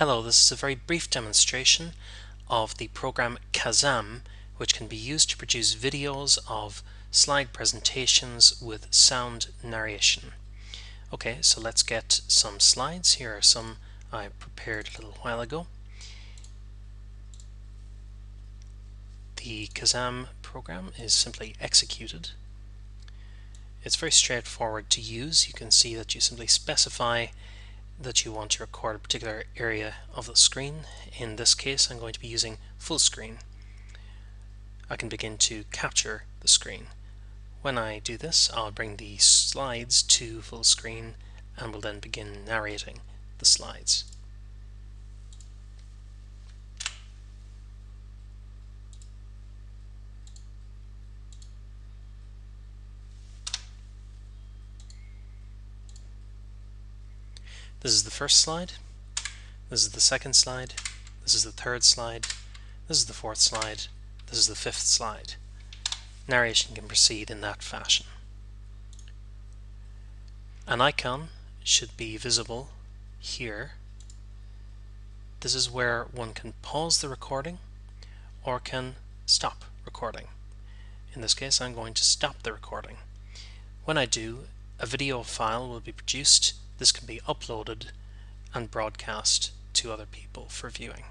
Hello, this is a very brief demonstration of the program Kazam, which can be used to produce videos of slide presentations with sound narration. Okay, so let's get some slides. Here are some I prepared a little while ago. The Kazam program is simply executed. It's very straightforward to use. You can see that you simply specify that you want to record a particular area of the screen. In this case I'm going to be using full screen. I can begin to capture the screen. When I do this I'll bring the slides to full screen and will then begin narrating the slides. This is the first slide. This is the second slide. This is the third slide. This is the fourth slide. This is the fifth slide. Narration can proceed in that fashion. An icon should be visible here. This is where one can pause the recording or can stop recording. In this case I'm going to stop the recording. When I do, a video file will be produced this can be uploaded and broadcast to other people for viewing.